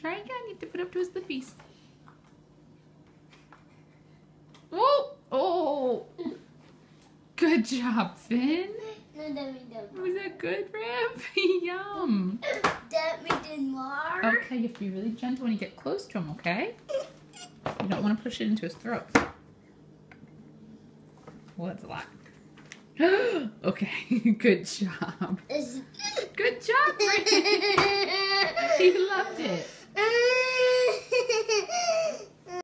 Try again. You have to put up to his lippies. Oh! Oh! Good job, Finn. No, that we. Was that good, Rip? Yum. That we did more. Okay, you have to be really gentle when you get close to him, okay? You don't want to push it into his throat. Well, that's a lot. okay, good job. Good job, Rip.